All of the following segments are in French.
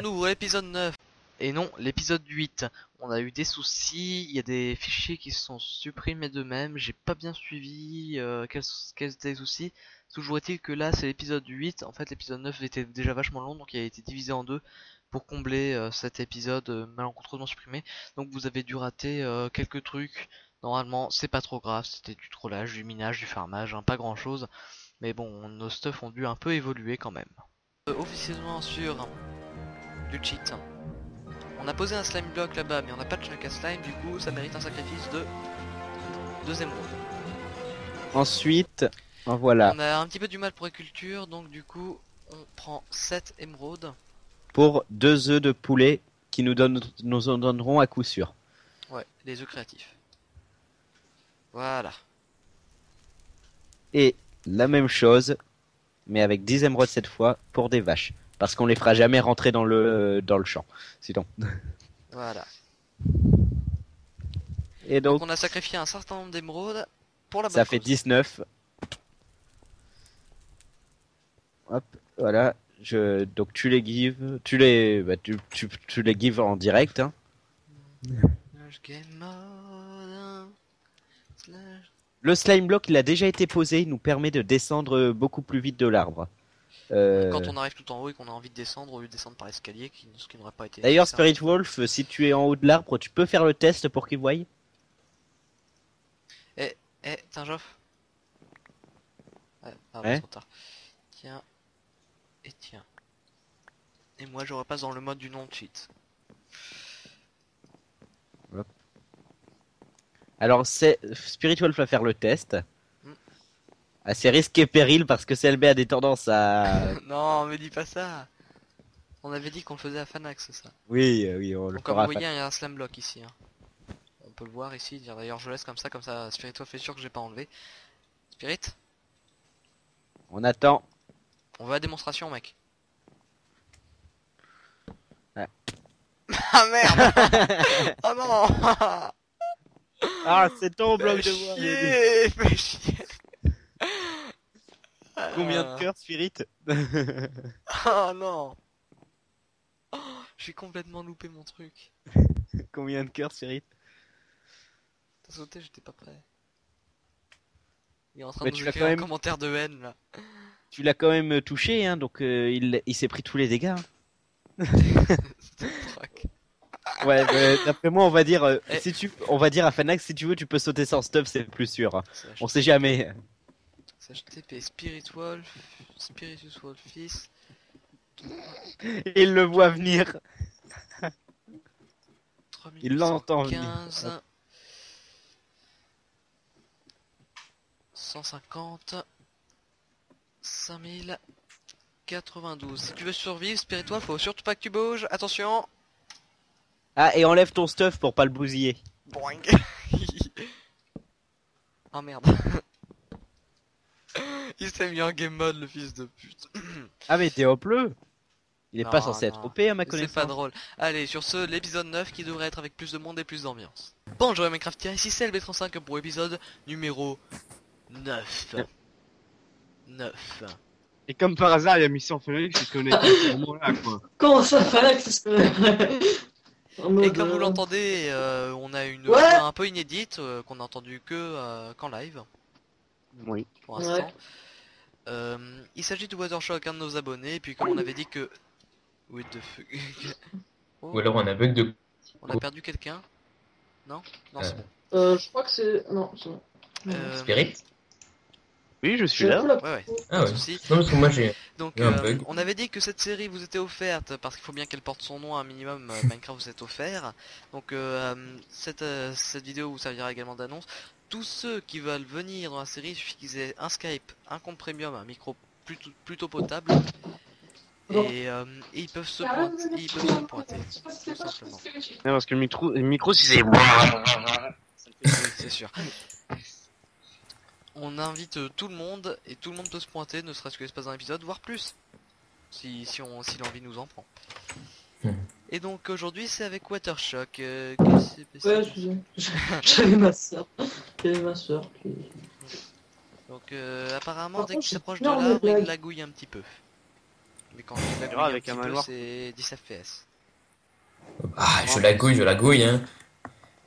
Dirigeons-nous à l'épisode 9. Et non, l'épisode 8. On a eu des soucis, il y a des fichiers qui se sont supprimés d'eux-mêmes, j'ai pas bien suivi euh, quels, quels étaient les soucis. Toujours est-il que là c'est l'épisode 8, en fait l'épisode 9 était déjà vachement long donc il a été divisé en deux pour combler euh, cet épisode euh, malencontreusement supprimé. Donc vous avez dû rater euh, quelques trucs, normalement c'est pas trop grave, c'était du trollage, du minage, du farmage, hein, pas grand chose. Mais bon, nos stuff ont dû un peu évoluer quand même. Euh, officieusement sur cheat. On a posé un slime block là-bas, mais on n'a pas de chunk à slime, du coup ça mérite un sacrifice de deux émeraudes. Ensuite, en voilà. On a un petit peu du mal pour culture, donc du coup on prend 7 émeraudes. Pour deux œufs de poulet qui nous, donnent, nous en donneront à coup sûr. Ouais, les œufs créatifs. Voilà. Et la même chose, mais avec 10 émeraudes cette fois, pour des vaches. Parce qu'on les fera jamais rentrer dans le, dans le champ. Sinon. Voilà. Et Donc donc, on a sacrifié un certain nombre d'émeraudes pour la bonne ça fait cause. 19. Hop, voilà. Je, donc tu les give, tu les, bah, tu, tu, tu les give en direct. Hein. Slash game mode, slash- Le slime block, il a déjà été posé, il nous permet de descendre beaucoup plus vite de l'arbre. Euh, Quand on arrive tout en haut et qu'on a envie de descendre au lieu de descendre par l'escalier, ce qui n'aurait pas été. D'ailleurs. Spirit Wolf, si tu es en haut de l'arbre, tu peux faire le test pour qu'il voie. Eh, Tinjoff Ouais, pardon, Ouais. trop tard. Tiens. Et tiens. Et moi, je repasse dans le mode du non-cheat. Alors, c'est Spirit Wolf va faire le test. Ses risques et périls parce que CLB a des tendances à. non, mais dis pas ça On avait dit qu'on le faisait à Fanax, ça. oui, euh, oui, on le Donc, comme vous fera. voyez, il y a un slam block ici. hein. On peut le voir ici. D'ailleurs, je laisse comme ça, comme ça, Spirit Wolf est sûr que j'ai pas enlevé. Spirit On attend. On veut la démonstration, mec. Ouais. ah merde Oh non Ah, c'est ton bloc de chier, fais chier. Combien Ah. de cœurs, Spirit? Oh non Oh, J'ai complètement loupé mon truc. Combien de cœurs, Spirit? T'as sauté, j'étais pas prêt. Il est en train de tu quand un même- commentaire de haine là. Tu l'as quand même touché, hein, donc euh, il, il s'est pris tous les dégâts. hein. Ouais, d'après moi, on va dire, euh, Eh. si tu, on va dire à Fanax, si tu veux, tu peux sauter sans stuff, c'est le plus sûr. hein. On sait jamais. Slash TP Spirit Wolf, Spiritus Wolfis. Il le voit venir. Il l'entend venir. 15 150 5092 Si tu veux survivre, Spiritual, faut surtout pas que tu bouges. Attention Ah, et enlève ton stuff pour pas le bousiller. Boing Oh merde Il s'est mis en game mode le fils de pute Ah, mais t'es hop-le Il est pas Non, censé être. OP à ma C'est connaissance. pas drôle. Allez, sur ce, l'épisode 9 qui devrait être avec plus de monde et plus d'ambiance. Bonjour Minecraftia, ici c'est LB35 pour épisode numéro 9. 9. Et comme par hasard, il y a Mission Phoenix qui se connecte à ce moment-là, quoi. Comment ça, c'est En Et comme vous euh, l'entendez, euh, on a une Ouais. voix un peu inédite euh, qu'on a entendu que euh, qu'en live Oui. pour l'instant. Ouais. Euh, il s'agit de Watershock, un de nos abonnés, et puis comme on avait dit que... What the fuck Oh, Ou alors on a bug de. On a perdu quelqu'un Non? Non, c'est Euh, bon. euh, je crois que c'est. Non, c'est bon. Euh, Spirit? Oui, je suis là. Ouais, ouais, Ah ouais. Non, parce que moi j'ai. Donc, euh, on avait dit que cette série vous était offerte parce qu'il faut bien qu'elle porte son nom un minimum. Minecraft vous est offert. Donc, euh, euh, cette, euh, cette vidéo vous servira également d'annonce. Tous ceux qui veulent venir dans la série, il suffit qu'ils aient un Skype, un compte premium, un micro plutôt, plutôt potable. Et, euh, et ils peuvent se pointer. Ils peuvent se pointer, tout simplement. Non, parce que le micro, le micro si c'est. Oui, c'est sûr. On invite euh, tout le monde et tout le monde peut se pointer, ne serait-ce que l'espace d'un épisode, voire plus. Si, si, on, si l'envie nous en prend. Et donc aujourd'hui c'est avec Watershock. euh, que c'est passé Ouais. J'avais ma soeur. J'avais ma soeur qui. donc euh, apparemement Par dès contre, qu'il s'approche de l'arbre il lagouille un petit peu. Mais quand tu la verras, avec un un c'est 10 FPS. Ah, je la gouille, je la gouille, hein.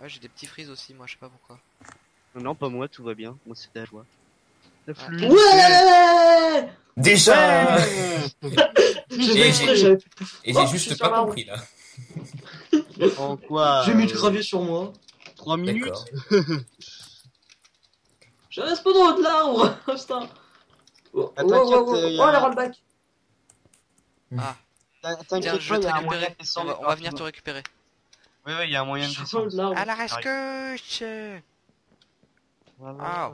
Ouais, j'ai des petits frises aussi, moi, je sais pas pourquoi. Non, non, pas moi, tout va bien. Moi, c'est la joie. La Ah. fluidité. Ouais Déjà J'ai Et Oh, j'ai je juste pas compris, là. En quoi J'ai mis euh, du gravier sur moi. 3 minutes. Je reste pas dans l'arbre Oh, Putain Oh, Ah, oh, t'inquiète, oh, oh, euh, oh, a- les rollbacks Tiens, T'inquiète je vais te récupérer. On va, on va venir te récupérer. Oui, oui, il y a un moyen de descendre. À la rescousse Ah.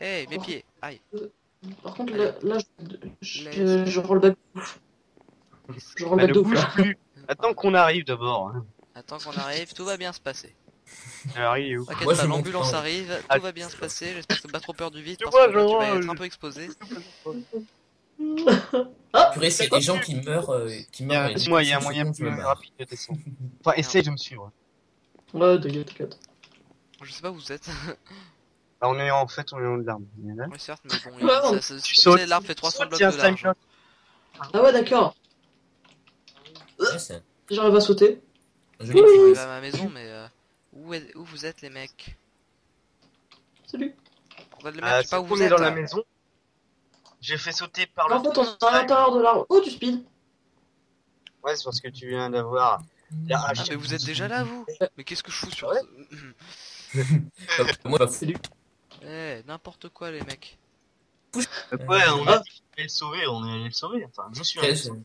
Hey, mes Oh. pieds Aïe Par contre, là, là je, je, je rollback. Je Bah, rollback ne de bouge ouf. plus. Attends qu'on arrive d'abord. hein. Attends qu'on arrive, tout va bien se passer. Alors, il est où T'inquiète Moi, pas, l'ambulance arrive, Ah, tout va bien se passer, j'espère que pas trop peur du vide Tu parce vois, que tu vas vois, être un peu exposé. Purée, s'il y a des gens qui meurent, euh, qui meurent. il y a un je moyen compte, je me plus rapide de descendre. Enfin, essaye de me suivre. Ouais, t'inquiète, t'inquiète. Je sais pas où vous êtes. Bah, on est en fait, on est en est là. Oui certes, mais bon, Ouais, ça, on- ça, Tu sautes. l'arbre fait 300 Saute, blocs c'est un de large. Ah ouais, d'accord. Ouais, c'est- J'arrive à sauter. Joli. J'arrive à ma maison, mais euh, où, est- où vous êtes les mecs? Salut. Bordel de Euh, merde, je sais pas où on vous est êtes. dans la maison. J'ai fait sauter par le. En fait, on est à l'intérieur de l'arbre. Oh, du speed. Ouais, c'est parce que tu viens d'avoir. la Ah mais vous êtes déjà là vous? Mais qu'est-ce que je fous sur... Ouais. Moi, fou. Eh, n'importe quoi les mecs. Ouais, on a dit le sauver, on est allé le sauver. Enfin, je suis allé le Très- sauver.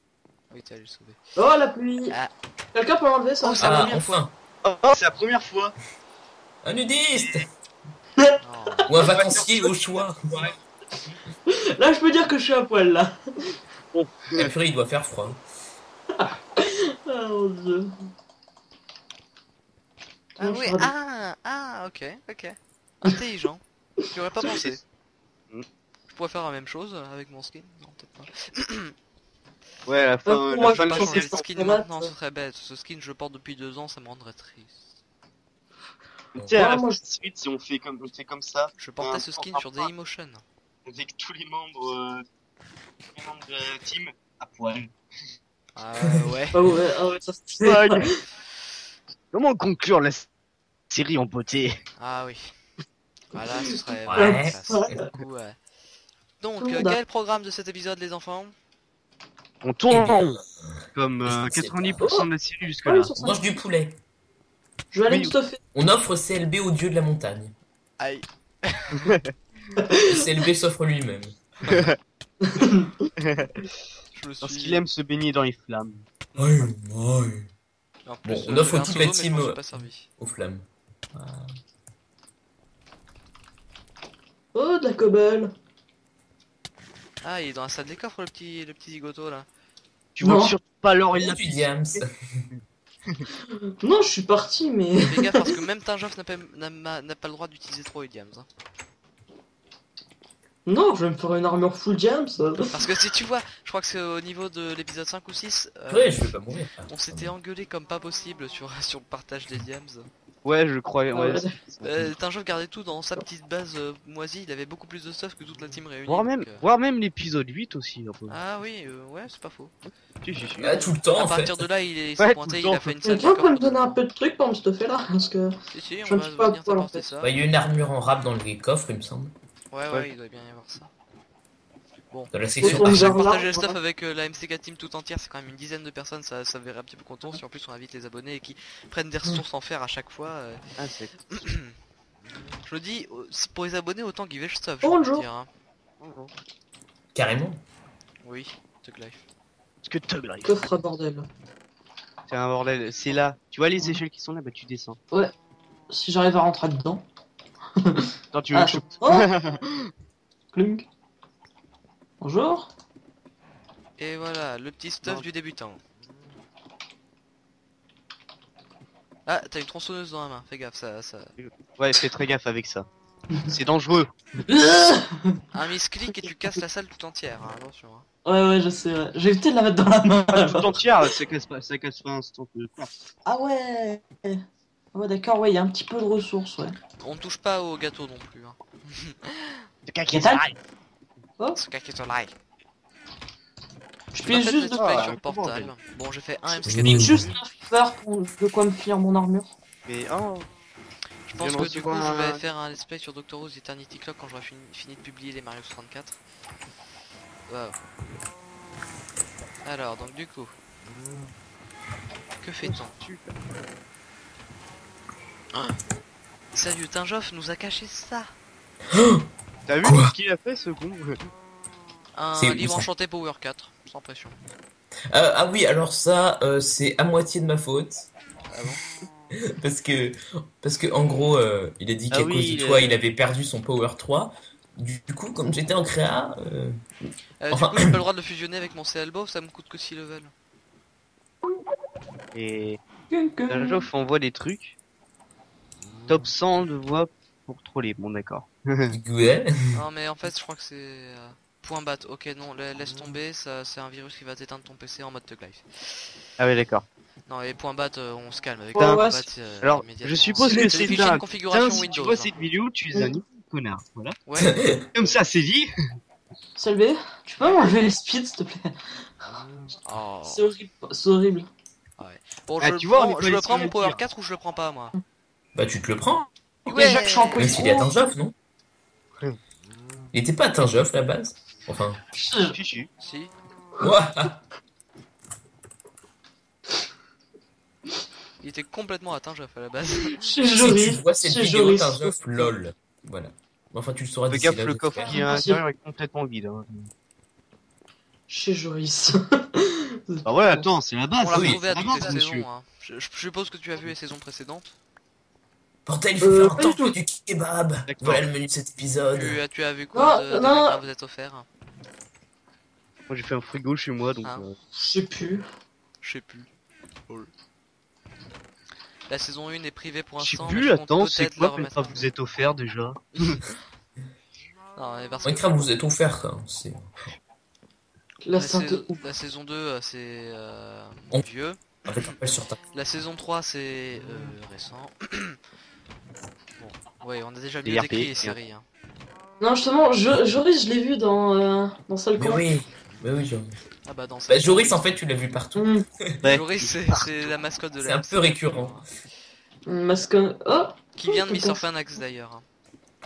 Oui, t'es allé le sauver. Oh, la pluie. Ah. Quelqu'un peut l'enlever, ça Oh, c'est la Ah, première enfin Oh, oh, c'est la première fois. Un nudiste Oh. Ou un vacancier au choix Là, je peux dire que je suis à poil, là. La purée, il doit faire froid. Ah, mon dieu. Ah je oui, ah, ah, ok, ok. Intelligent. J'y aurais pas pensé. Mm. Je pourrais faire la même chose avec mon skin Non, peut-être pas. Ouais, à la fin, Euh, la moi, fin je pense que de c'est skin maintenant, ce serait bête. Ce skin, je le porte depuis deux ans, ça me rendrait triste. Tiens, à la moi, fin, suite, si on fait comme, on fait comme ça, Je portais ce skin sur Dailymotion. avec tous les membres, euh, tous les membres de la team à poil. Ah ouais. Ah ouais, ah ouais, ça c'est. Fuck. Comment conclure la série en beauté? Ah oui. Voilà, ce serait Ouais. vraiment classe. Ouais. Du coup, ouais. Donc, Tout le euh, quel programme de cet épisode, les enfants? On tourne en rond, comme euh, je sais 90% de la série jusque Ah, là. ils sont On mange du poulet. Je vais aller Oui. stuffer. On offre CLB au dieu de la montagne. Aïe. CLB s'offre lui-même. Je Parce qu'il aime se baigner dans les flammes. En Bon, on euh, offre un toute la team, euh. Aux flammes. Oh, de la cobble. Ah, il est dans la salle des coffres, le petit, le petit zigoto là. Tu vois Non. surtout pas l'or et la du diams. Non, je suis parti, mais. Fais gaffe parce que même Tinjoff n'a pas, le droit d'utiliser trop les diams. hein. Non, je vais me faire une armure full jams. Parce que si tu vois, je crois que c'est au niveau de l'épisode 5 ou 6, euh, Ouais, je vais pas mourir. on s'était engueulé comme pas possible sur, sur le partage des diams. Ouais, je croyais. Ah Ouais. Euh, Tinjoff gardait tout dans sa petite base euh, moisie, il avait beaucoup plus de stuff que toute la team réunie. Voire même, donc, euh, voire même l'épisode 8 aussi. Un peu. Ah oui, euh, ouais, c'est pas faux. Si, si, si. Ah, tout le temps, à en fait. partir de là, il est- il s'est Ouais, pointé, tout le il a fait une salle me donner un peu de trucs pour me stuffer là Parce que. Si, si, Je on me va venir t'apporter fait. ça. Bah, il y a une armure en rap dans les coffres, il me semble. Ouais, ouais, Ouais. il doit bien y avoir ça. Dans la section qu'on Ah, on remarque, partageait le stuff avec euh, la MCK Team tout entière, c'est quand même une dizaine de personnes, ça, ça verrait un petit peu content. Si en plus on invite les abonnés et qui prennent des ressources en fer à chaque fois. euh, Ah, c'est. je le dis, euh, c'est pour les abonnés autant give le stuff, Bonjour. dire. Hein. Carrément. Oui, Tug Life. Parce que Tug Life. Coffre à bordel. C'est un bordel. C'est là. Tu vois les échelles qui sont là, bah tu descends. Si j'arrive à rentrer dedans. Attends, tu veux Ah, que je- oh Clunk. Bonjour. Et voilà, le petit stuff Non. du débutant. Ah, t'as une tronçonneuse dans la main, fais gaffe, ça, ça... Ouais, fais très gaffe avec ça. C'est dangereux. Un misclick et tu casses la salle tout entière, hein, attention. hein. Ouais, ouais, je sais, ouais. J'ai évité de la mettre dans la main. Pas tout entière, ça casse pas, ça casse pas un instant de quoi. Ah ouais. Ah Ouais, d'accord, ouais, il y a un petit peu de ressources, ouais. On ne touche pas au gâteau non plus. Hein. C'est sur l'ail. Je fais juste de Ah, sur Portal. Bon, j'ai fait un Je MC4. n'ai- juste un fever pour de quoi me finir mon armure. Mais oh, Je pense que du coup, je vais un- faire un let's play sur Doctor Who's Eternity Clock quand j'aurai fini, fini de publier les Mario 64. Waouh. Alors, donc du coup, que fait-on? Super. Sérieux, Tinjoff nous a caché ça T'as vu Quoi ce qu'il a fait ce con Un livre enchanté Power 4, sans pression. Euh, ah oui, alors ça, euh, c'est à moitié de ma faute. Ah bon parce que, parce que en gros, euh, il a dit Ah qu'à oui, cause de toi, il avait perdu son Power 3. Du, du coup, comme j'étais en créa, euh, Euh, Enfin- Du coup, j'ai pas le droit de le fusionner avec mon CL Bow, ça me coûte que 6 levels. Et jour, envoie des trucs. Top 100 de voix pour troller, bon d'accord. ouais. non, mais en fait, je crois que c'est. euh, Point bat, ok, non, la- laisse tomber, ça, c'est un virus qui va t'éteindre ton PC en mode Tug Life. Ah ouais d'accord. Non, et point bat, euh, on se calme avec Ouais, point ouais, bat. c'est- euh, Alors, je suppose que c'est fichiers un- de configuration si Windows. tu vois hein. cette vidéo, tu es un connard. Voilà. Ouais, Comme ça, c'est dit. Selvé, tu peux m'enlever les speeds s'il te plaît oh. C'est horrible. C'est horrible. Bon, Ah, je, tu le vois, prends, je le prends mon Power dire. 4 ou je le prends pas moi? Bah, tu te le prends. Suis en Même s'il est position. atteint Joff, non Il était pas atteint Joff, la base Enfin, Fichu. Si ouah, Il était complètement atteint, Jeff, à la base. C'est si tu Joris. vois cette C'est vidéo Joris. atteint Joff, lol. Voilà. Enfin, tu le sauras d'ici là, le coffre qui est à l'intérieur est complètement vide. hein. Chez Joris. Bah ouais, attends, c'est la base. On l'a oui, retrouvé à la toutes les saisons. Hein. Je, je suppose que tu as vu les saisons précédentes. Bordel, il faut Euh, faire un temple du kebab. Voilà le menu de cet épisode. Tu, as- tu as vu quoi Non, de, de non. quelqu'un vous êtes offert Moi j'ai fait un frigo chez moi donc. Ah. euh, Je sais plus. Je sais plus. Lol. La saison 1 est privée pour Je sais l'instant. plus, attends, c'est quoi quand vous êtes offert déjà Non, mais parce Ouais, que vous êtes offert, quoi. C'est... La la, saison, la saison 2, euh, c'est euh, On- vieux. Avec un peu sur ta. La saison 3, c'est euh, récent. bon, ouais, on a déjà Des mieux RP, décrit les séries. Hein. Non, justement, Jo- Joris, je l'ai vu dans, euh, dans Mais oui, mais oui, Joris. Ah bah dans Bah, Joris, en fait, tu l'as vu partout. Ouais. Joris, c'est c'est la mascotte de C'est la un peu récurrent. Mascon. Oh Qui vient de Oh, Mr. putain. Fanax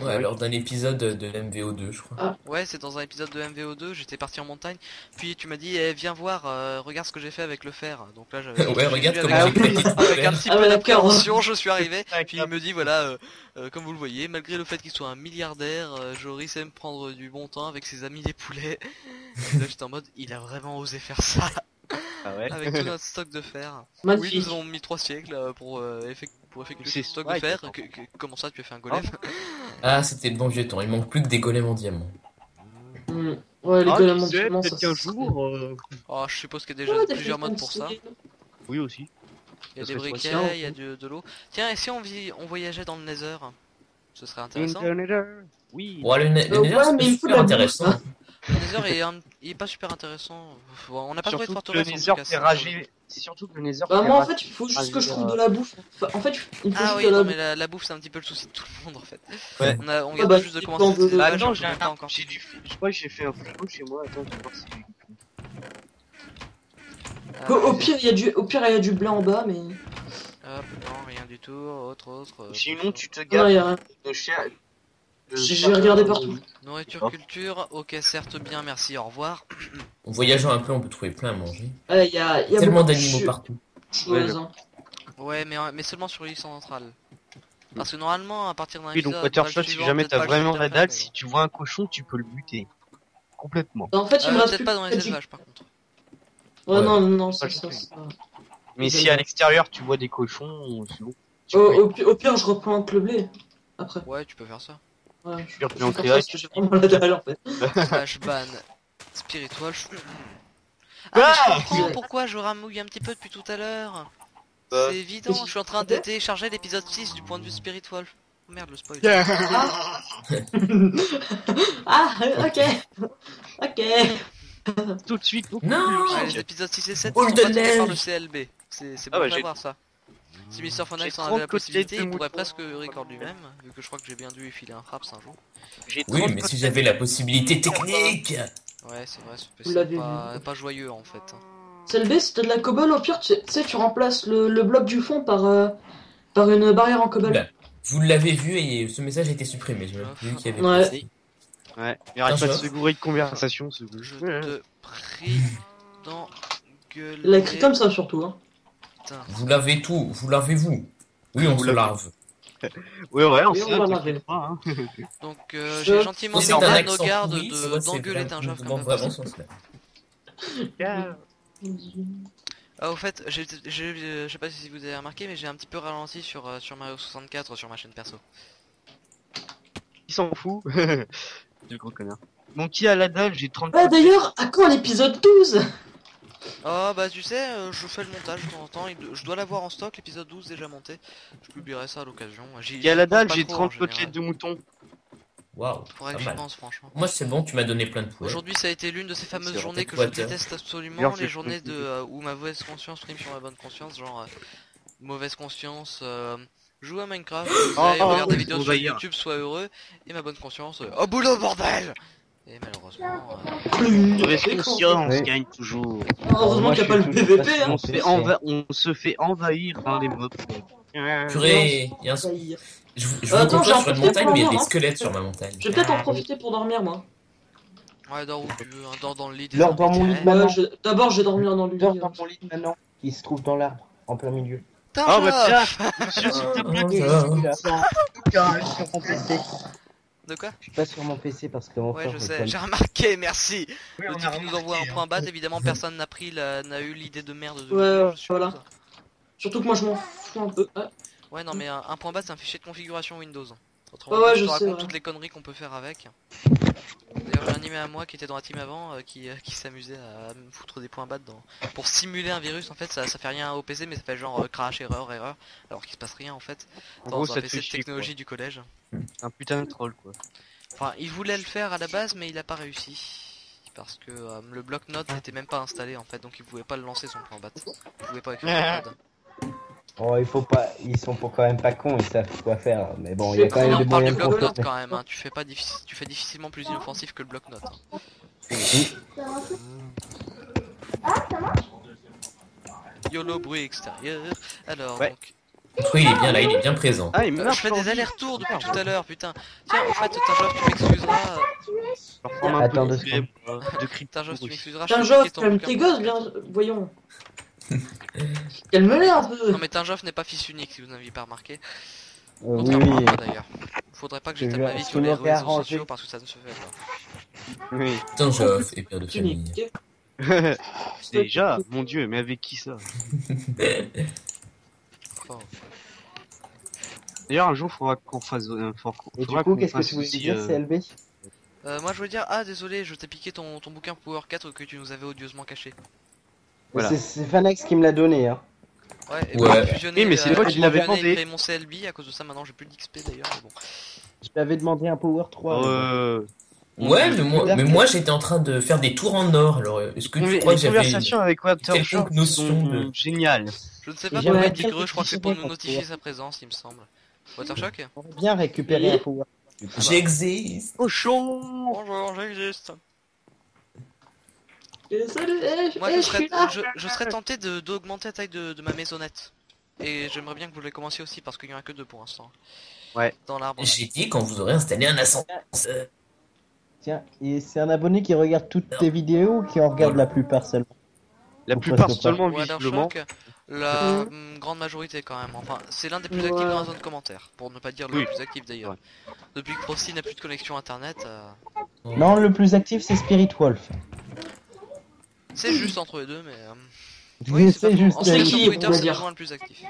d'ailleurs. Ouais, lors d'un épisode de MVO2, je crois. Ouais, c'est dans un épisode de MVO2, j'étais parti en montagne, puis tu m'as dit, eh, viens voir, euh, regarde ce que j'ai fait avec le fer. Donc là, j'avais. Ouais, regarde comment avec, j'ai créé avec un petit Ah peu ouais, d'appréhension, je suis arrivé, puis il me dit, voilà, euh, euh, comme vous le voyez, malgré le fait qu'il soit un milliardaire, euh, Joris aime prendre du bon temps avec ses amis les poulets. Et là, j'étais en mode, il a vraiment osé faire ça, Ah ouais. avec tout notre stock de fer. Oui, Magnifique. nous avons mis trois siècles pour, euh, effect- pour effectuer C'est ce stock de fer. Que- que- comment ça, tu as fait un golem Ah, c'était le bon vieux temps. Il manque plus que des golems en diamant. Hum. Ouais, les Ah, golems en diamant, peut-être ça, qu'un jour. euh, Oh, je suppose qu'il y a déjà Ouais, plusieurs modes pour ça. Oui aussi. Il y a Ça des briquets, il y a hein. de, de l'eau. Tiens, et si on, vit, on voyageait dans le Nether? Ce serait intéressant. Oui. Bon, le, ne- le Euh, Nether, ouais, c'est super intéressant. Le Nether est, un- il est pas super intéressant. Bon, on n'a pas trouvé de Surtout que le forteresse en Nether fait rager. C'est surtout que le Nether Bah, moi, en fait, il faut juste que je trouve la- de la bouffe. Enfin, en fait, il faut Ah juste oui, de la non, bouffe. mais la, la bouffe c'est un petit peu le souci de tout le monde en fait. Ouais. On, a, on Ah vient bah, juste de commencer de- Bah attends, ne j'ai sais pas un- encore. j'ai du. Je crois que j'ai fait un frigo chez moi. Attends, je vais voir si j'ai. Ah, Au, vas-y. pire, il y a du, au pire, il y a du blanc en bas, mais. Hop, non, rien du tout. Autre, autre. euh, Sinon, tu te Non, gardes de cher. J'ai- regardé partout. Nourriture, culture, ok, certes bien, merci, au revoir. En voyageant un peu, on peut trouver plein à manger. Il y a, il y a Tellement d'animaux partout. Ouais, mais, mais seulement sur l'île centrale. Parce que normalement, à partir d'un Oui, donc Watershot, page si jamais t'as vraiment la dalle, mais si tu vois un cochon, tu peux le buter. Complètement. En fait, il bon. me reste pas dans les élevages par contre. Ouais, Ouais. non, non, c'est ça. Mais si à l'extérieur tu vois des cochons, c'est bon. Au, peux- au, pi- au pire, je replante le blé. Après. Ouais, tu peux faire ça. Ouais, je créa, vraiment la dalle en fait. Slash ban spiritual. je- Ah, mais je comprends pourquoi je ramouille un petit peu depuis tout à l'heure. Bah. C'est évident, je suis en train de télécharger l'épisode 6 du point de vue spiritual. Oh, merde, le spoil. Ah, ok. Ok. Tout de suite. Non Ouais, les épisodes 6 et 7 Boule sont par le. CLB. C'est Ah bon bah, de j'ai- savoir ça. Si Mr. Phonax j'ai en 30 avait la possibilité, il pourrait presque record lui-même, vu que je crois que j'ai bien dû y filer un fraps un jour. J'ai Oui, 30 mais si j'avais la possibilité technique Ouais, c'est vrai, ce Vous PC l'avez pas, joyeux en fait. C'est le B, si t'as de la cobble, au pire, tu sais, tu remplaces le, le bloc du fond par, euh, par une barrière en cobble. Bah, vous l'avez vu et ce message a été supprimé. Même vu qu'il y avait. Ouais. passé. Ouais, il arrête pas de je- se gourer de conversation, ce Je Ouais. te prie dans gueule. Il l'a écrit comme ça, surtout. Hein. Putain. Vous l'avez tout, vous l'avez-vous. Oui, on Vous se l'avez. lave. Ouais, ouais, on Oui, pas, hein. Donc euh, j'ai gentiment un demandé à nos gardes de- d'engueuler vraiment- Tinjov dans comme pas vraiment. Ah au fait, j'ai, j'ai- je sais pas si vous avez remarqué, mais j'ai un petit peu ralenti sur, euh, sur Mario 64 sur ma chaîne perso. Il s'en fout. Le gros connard. Mon qui a la dalle, j'ai 30 Ah, d'ailleurs, à quand l'épisode 12 Oh bah tu sais, euh, je fais le montage de temps en temps, il- je dois l'avoir en stock, l'épisode 12 déjà monté. Je publierai ça à l'occasion. Qui a la dalle, j'ai trop, 30 en général. côtelettes de mouton. Waouh. Faudrait que pas j'y mal. pense franchement. Moi, c'est bon, tu m'as donné plein de points. Aujourd'hui ça a été l'une de ces fameuses journées que je déteste absolument, les journées de euh, où ma mauvaise conscience prime sur ma bonne conscience, genre euh, mauvaise conscience, euh, joue à Minecraft, Oh, oh, regarde des oh, vidéos sur y YouTube, sois heureux, et ma bonne conscience, euh, oh boulot bordel Et malheureusement, euh, Mauvaise conscience Oui. gagne toujours. Heureusement qu'il n'y je a pas suis le PVP. Hein. On se fait, enva- on se fait envahir par les mobs. Purée, il y a un... je, je vous Euh, attends, compte j'ai pas un sur une montagne, mais il y a des hein. squelettes sur ma montagne. Je vais peut-être en profiter pour dormir, moi. ouais, dors où tu veux, hein, dors dans le lit Dors dans mon lit. Ouais, je- D'abord, je vais dormir dans le lit. Dors dans mon lit maintenant, qui se trouve dans l'arbre, en plein milieu. Ah bah tiens, monsieur, s'il te plaît. Oh, ça va. De quoi? Je suis pas sur mon PC parce que mon Ouais, je sais, j'ai remarqué, merci Oui, Le on type qui nous envoie un hein. point bat, évidemment personne n'a pris la... n'a eu l'idée de merde de Ouais, voilà. Surtout que moi, je m'en fous un peu. Ouais, non, mais un, un point bat, c'est un fichier de configuration Windows. Autrement, Ouais, ouais, je je te sais, raconte ouais. toutes les conneries qu'on peut faire avec. D'ailleurs, j'ai un animé à moi qui était dans la team avant, euh, qui, euh, qui s'amusait à me foutre des points bas dans... pour simuler un virus. En fait, ça, ça fait rien au PC, mais ça fait genre euh, crash, erreur, erreur, alors qu'il se passe rien en fait. En Dans gros, un PC de technologie du collège. Un putain de troll, quoi. Enfin, il voulait le faire à la base, mais il a pas réussi. Parce que euh, le bloc-notes n'était même pas installé en fait, donc il pouvait pas le lancer son point bat. Il pouvait pas écrire le code. Oh, il faut pas, ils sont pas quand même pas cons, ils savent quoi faire. Mais bon, il y a quand Non, même on des parle du moyens de bloc-notes contourner. quand même, hein. tu, fais pas diffi- tu fais difficilement plus inoffensif que le bloc-notes. hein. YOLO bruit extérieur. Alors, Ouais. donc, Oui, il est bien là, il est bien présent. Ah, il me euh, marche je fais des allers-retours depuis tout à l'heure, putain. Tiens, en fait, Tinjoff, tu m'excuseras. Attends deux moi, de tu m'excuseras. tes pour gosses, bien. Voyons. Calme-les un peu. Non, mais Tinjoff n'est pas fils unique si vous n'aviez pas remarqué. Euh, oui, Contrairement à moi d'ailleurs. Faudrait pas que Je j'étale ma vie sur les réseaux arrangé. sociaux parce que ça ne se fait pas. Oui. Putain, Geoff et père de famille. Unique. Déjà, mon dieu, mais avec qui ça? D'ailleurs, un jour, faudra qu'on fasse. euh, faudra Et du coup, qu'est-ce que tu voulais dire, euh, CLB Euh, moi je veux dire, ah désolé, je t'ai piqué ton, ton bouquin Power 4 que tu nous avais odieusement caché. Voilà. C'est- Fanax qui me l'a donné, hein. Ouais, et Ouais. j'ai fusionné, Oui, mais c'est euh, toi qui l'avais demandé. mon CLB, à cause de ça maintenant j'ai plus d'XP d'ailleurs, mais bon. Je t'avais demandé un Power 3. mais bon. Euh... Ouais, mais moi, mais j'étais en train de faire des tours en or. Alors, euh, est-ce que tu Les crois que j'avais. conversations avec Water quelconque notion de- géniales. Je ne sais pas pourquoi il dit je crois que c'est pour nous notifier sa présence, il me semble. Watershock On va bien récupérer un Power. J'existe. Oh chaud Bonjour, j'existe. Et salut, eh, Moi eh, je je serais, je, je serais tenté de- d'augmenter la taille de, de ma maisonnette. Et j'aimerais bien que vous les commenciez aussi parce qu'il n'y en a que deux pour l'instant. Ouais. Dans l'arbre. J'ai dit quand vous aurez installé un ascenseur. Tiens, et c'est un abonné qui regarde toutes tes vidéos ou qui en regarde la plupart seulement La Ou plupart seulement visiblement. La hum, grande majorité quand même. Enfin, c'est l'un des plus actifs dans la zone commentaire. Pour ne pas dire le Oui. plus actif d'ailleurs. Depuis que Frosty n'a plus de connexion internet, euh, Non, le plus actif c'est Spirit Wolf. C'est juste entre les deux, mais. euh, Oui, c'est juste. En C'est qui, Twitter, c'est le plus actif.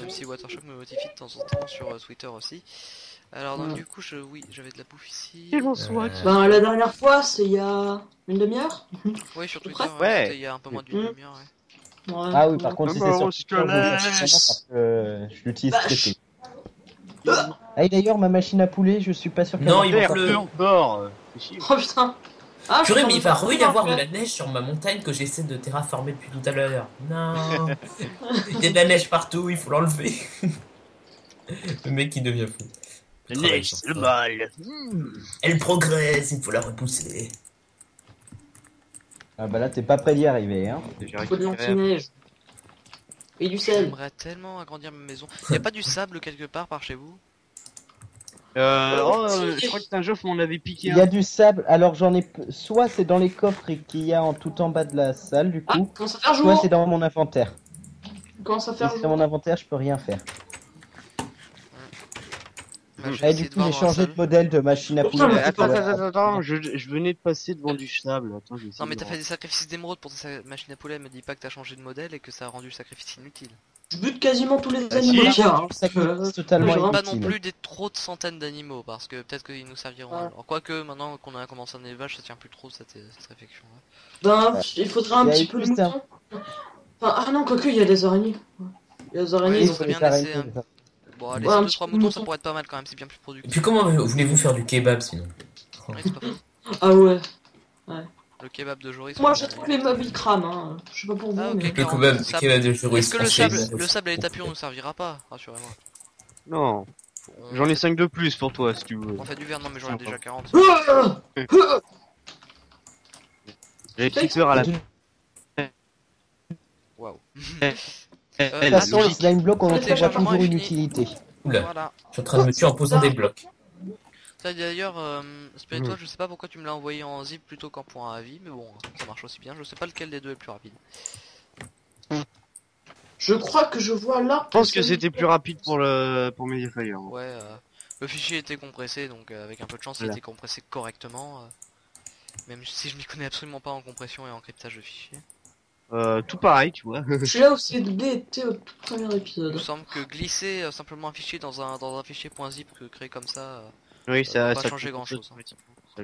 Même si Watershock me modifie de temps en temps sur euh, Twitter aussi. Alors, donc, Ouais. du coup, je, oui, j'avais de la bouffe ici. Euh, Ben, la dernière fois, c'est il y a une demi-heure. Oui, sur Twitter, ouais, il y a un peu moins d'une Mm. demi-heure. Ouais. Ouais. Ah oui, par contre, si c'est sur je Twitter, parce que l'utilise très Vache. peu. Ah, et d'ailleurs, ma machine à poulet, je suis pas sûr qu'elle Non, il pleurer. encore. Oh putain. Ah, Purée, mais il va re y avoir de la neige sur ma montagne que j'essaie de terraformer depuis tout à l'heure. Non. Il y a de la neige partout, il faut l'enlever. Le mec qui devient fou. Travaille neige, le mal. Elle progresse, il faut la repousser. Ah bah là, t'es pas prêt d'y arriver, hein. J'ai Faut de l'anti-neige. Et du sel. J'aimerais tellement agrandir ma maison. Y a pas du sable quelque part par chez vous? Euh, oh, euh, je crois que Tinjoff m'en avait piqué Il y a du sable, alors j'en ai... Soit c'est dans les coffres et qu'il y a en tout en bas de la salle, du Ah, coup. commence à faire Soit jour. c'est dans mon inventaire. Commence à Si faire c'est dans mon inventaire, je peux rien faire. Bah, Et du de coup, j'ai changé de salle. modèle de machine à mais Attends, attends, attends, attends, je, je venais de passer devant du sable. Attends, je Non mais de t'as fait des sacrifices d'émeraude pour ta machine à poulet, me dis pas que t'as changé de modèle et que ça a rendu le sacrifice inutile. Je bute quasiment tous les Ah, animaux hein. Ça Euh, totalement genre, Pas non plus des trop de centaines d'animaux parce que peut-être qu'ils nous serviront. Ouais. Alors quoique maintenant qu'on a commencé un élevage, ça tient plus trop cette, cette réflexion. Ben, il faudrait un Il petit eu peu de plus un- mouton. Enfin, ah non, quoique, il y a des araignées. Ouais. Il y a des araignées, Ouais, Oui, ils bien arrêter, hein. Bon, Ouais, allez, un 2 petit 3 peu moutons, mouton. ça pourrait être pas mal quand même, c'est bien plus Et productif. puis comment voulez-vous faire du kebab sinon? Ouais. Ah ouais. Le kebab de Joris. Moi, je trouve les meubles ils crament. Hein. Je sais pas pour vous, Ah, ok. mais. Le kebab, le kebab de Joris Est-ce que le sable, le sable et les tapis on nous servira pas Rassurez-moi. Non, On- j'en ai 5 de plus pour toi si tu veux. On fait du verre, non mais j'en ai déjà 40. Ah Ah J'ai petit peur à la. De Waouh. Euh, toute la façon, les slime blocks, on en téléchargement toujours une utilité. Oula, Voilà. je suis en train de me tuer en posant des blocs. Ça d'ailleurs, euh, toi, je sais pas pourquoi tu me l'as envoyé en zip plutôt qu'en point à vie, mais bon, ça marche aussi bien. Je sais pas lequel des deux est le plus rapide. Je crois que je vois là. Je pense que c'était plus rapide pour le pour Mediafire. Ouais, euh, le fichier était compressé, donc euh, avec un peu de chance, il Voilà. était compressé correctement. euh, même si je m'y connais absolument pas en compression et en cryptage de fichiers. Euh, tout pareil, tu vois. Je suis là où CDB était au tout premier Il me épisode. semble que glisser euh, simplement un fichier dans un, dans un fichier .zip que créé comme ça. euh, oui, ça, euh, ça, changer grand chose. Hein. Ça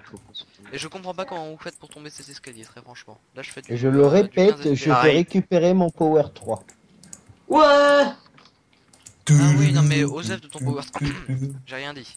et je comprends pas comment vous faites pour tomber ces escaliers, très franchement. Là, je fais du, Je le euh, répète, je vais récupérer mon Power 3. Ouais Ah oui, non mais Osef de ton Power 3. J'ai rien dit.